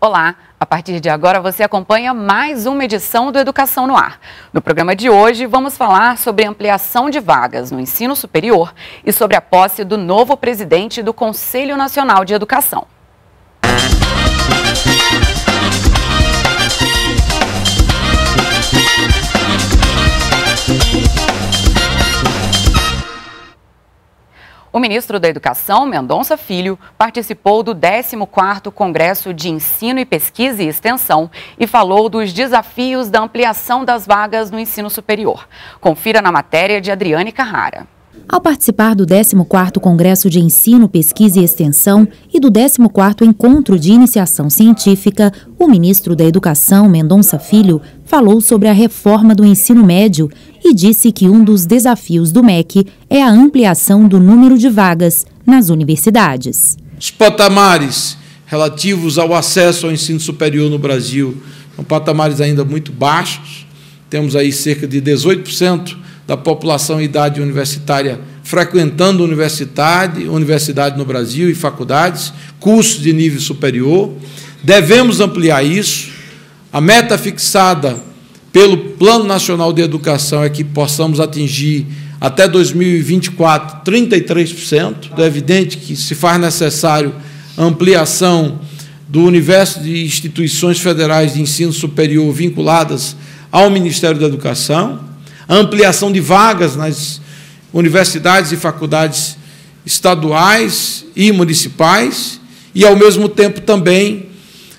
Olá, a partir de agora você acompanha mais uma edição do Educação no Ar. No programa de hoje vamos falar sobre ampliação de vagas no ensino superior e sobre a posse do novo presidente do Conselho Nacional de Educação. O ministro da Educação, Mendonça Filho, participou do 14º Congresso de Ensino e Pesquisa e Extensão e falou dos desafios da ampliação das vagas no ensino superior. Confira na matéria de Adriane Carrara. Ao participar do 14º Congresso de Ensino, Pesquisa e Extensão e do 14º Encontro de Iniciação Científica, o ministro da Educação, Mendonça Filho, falou sobre a reforma do ensino médio e disse que um dos desafios do MEC é a ampliação do número de vagas nas universidades. Os patamares relativos ao acesso ao ensino superior no Brasil são patamares ainda muito baixos. Temos aí cerca de 18% da população idade universitária frequentando universidade, universidade no Brasil e faculdades, cursos de nível superior. Devemos ampliar isso. A meta fixada pelo Plano Nacional de Educação é que possamos atingir até 2024 33%. É evidente que se faz necessário ampliação do universo de instituições federais de ensino superior vinculadas ao Ministério da Educação ampliação de vagas nas universidades e faculdades estaduais e municipais, e, ao mesmo tempo, também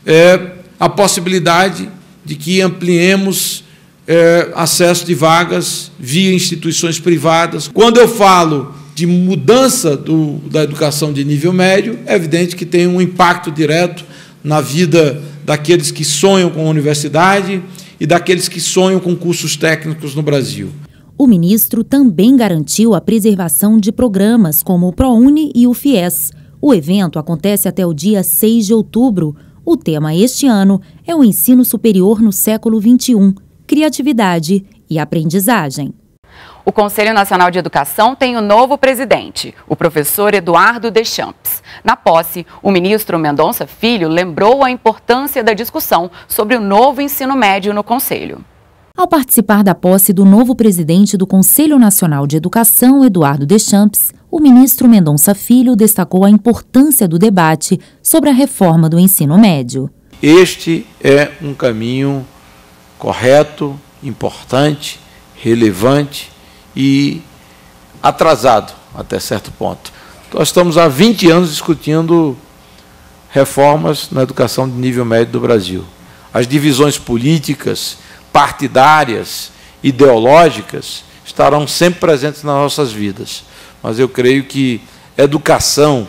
é, a possibilidade de que ampliemos é, acesso de vagas via instituições privadas. Quando eu falo de mudança do, da educação de nível médio, é evidente que tem um impacto direto na vida daqueles que sonham com a universidade e daqueles que sonham com cursos técnicos no Brasil. O ministro também garantiu a preservação de programas como o ProUni e o FIES. O evento acontece até o dia 6 de outubro. O tema este ano é o ensino superior no século XXI, criatividade e aprendizagem. O Conselho Nacional de Educação tem o um novo presidente, o professor Eduardo Deschamps. Na posse, o ministro Mendonça Filho lembrou a importância da discussão sobre o novo ensino médio no Conselho. Ao participar da posse do novo presidente do Conselho Nacional de Educação, Eduardo Deschamps, o ministro Mendonça Filho destacou a importância do debate sobre a reforma do ensino médio. Este é um caminho correto, importante, relevante e atrasado até certo ponto. Nós estamos há 20 anos discutindo reformas na educação de nível médio do Brasil. As divisões políticas, partidárias, ideológicas estarão sempre presentes nas nossas vidas. Mas eu creio que educação,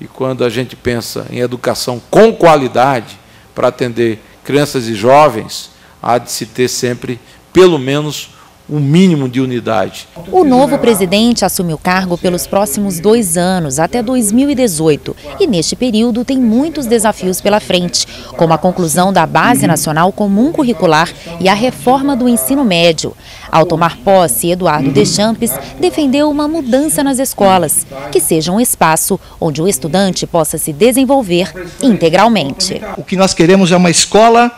e quando a gente pensa em educação com qualidade para atender crianças e jovens, há de se ter sempre pelo menos um mínimo de unidade. O novo presidente assume o cargo pelos próximos dois anos, até 2018, e neste período tem muitos desafios pela frente, como a conclusão da Base Nacional Comum Curricular e a reforma do ensino médio. Ao tomar posse, Eduardo Deschamps defendeu uma mudança nas escolas, que seja um espaço onde o estudante possa se desenvolver integralmente. O que nós queremos é uma escola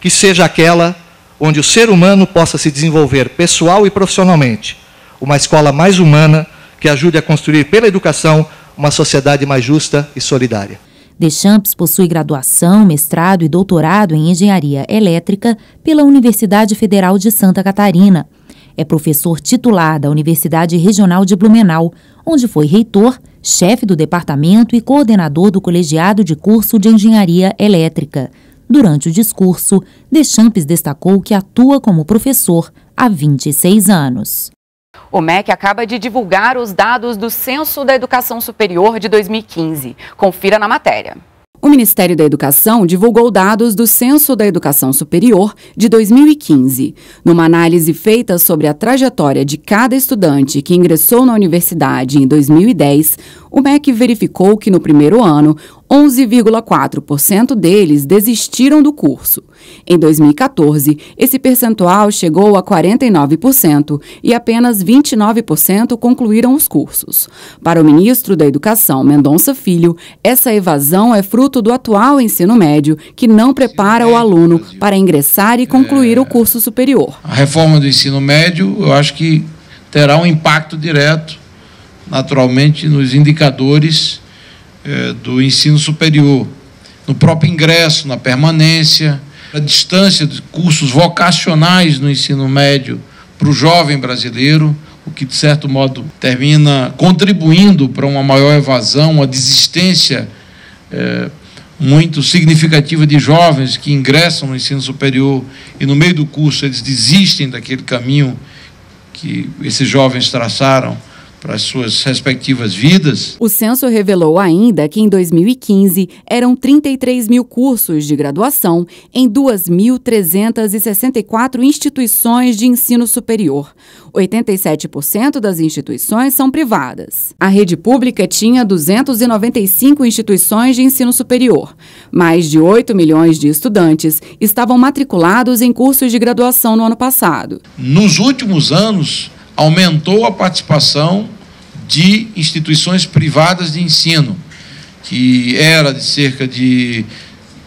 que seja aquela onde o ser humano possa se desenvolver pessoal e profissionalmente. Uma escola mais humana que ajude a construir pela educação uma sociedade mais justa e solidária. Deschamps possui graduação, mestrado e doutorado em engenharia elétrica pela Universidade Federal de Santa Catarina. É professor titular da Universidade Regional de Blumenau, onde foi reitor, chefe do departamento e coordenador do colegiado de curso de engenharia elétrica. Durante o discurso, Deschamps destacou que atua como professor há 26 anos. O MEC acaba de divulgar os dados do Censo da Educação Superior de 2015. Confira na matéria. O Ministério da Educação divulgou dados do Censo da Educação Superior de 2015. Numa análise feita sobre a trajetória de cada estudante que ingressou na universidade em 2010, o MEC verificou que no primeiro ano, 11,4% deles desistiram do curso. Em 2014, esse percentual chegou a 49% e apenas 29% concluíram os cursos. Para o ministro da Educação, Mendonça Filho, essa evasão é fruto do atual ensino médio, que não prepara o aluno para ingressar e concluir o curso superior. A reforma do ensino médio, eu acho que terá um impacto direto, naturalmente, nos indicadores eh, do ensino superior, no próprio ingresso, na permanência, a distância de cursos vocacionais no ensino médio para o jovem brasileiro, o que, de certo modo, termina contribuindo para uma maior evasão, uma desistência é, muito significativa de jovens que ingressam no ensino superior e, no meio do curso, eles desistem daquele caminho que esses jovens traçaram para as suas respectivas vidas. O censo revelou ainda que em 2015 eram 33 mil cursos de graduação em 2.364 instituições de ensino superior. 87% das instituições são privadas. A rede pública tinha 295 instituições de ensino superior. Mais de 8 milhões de estudantes estavam matriculados em cursos de graduação no ano passado. Nos últimos anos, aumentou a participação de instituições privadas de ensino, que era de cerca de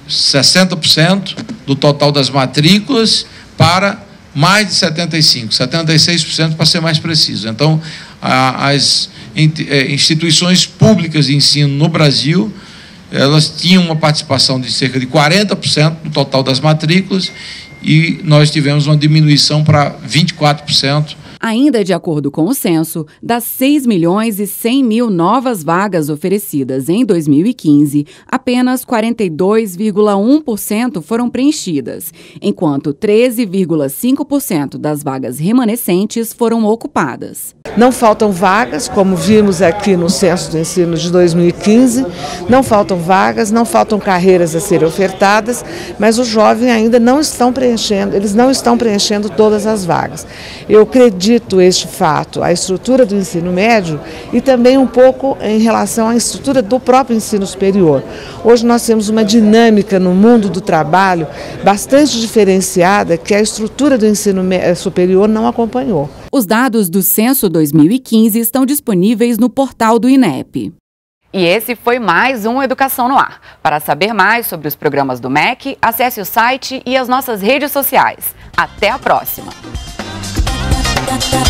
60% do total das matrículas para mais de 75%, 76% para ser mais preciso. Então, as é, instituições públicas de ensino no Brasil, elas tinham uma participação de cerca de 40% do total das matrículas e nós tivemos uma diminuição para 24% Ainda de acordo com o censo, das 6 milhões e 100 mil novas vagas oferecidas em 2015, apenas 42,1% foram preenchidas, enquanto 13,5% das vagas remanescentes foram ocupadas. Não faltam vagas, como vimos aqui no censo do ensino de 2015, não faltam vagas, não faltam carreiras a serem ofertadas, mas os jovens ainda não estão preenchendo, eles não estão preenchendo todas as vagas. Eu acredito dito este fato, a estrutura do ensino médio e também um pouco em relação à estrutura do próprio ensino superior. Hoje nós temos uma dinâmica no mundo do trabalho bastante diferenciada que a estrutura do ensino eh, superior não acompanhou. Os dados do Censo 2015 estão disponíveis no portal do INEP. E esse foi mais um Educação no Ar. Para saber mais sobre os programas do MEC, acesse o site e as nossas redes sociais. Até a próxima! that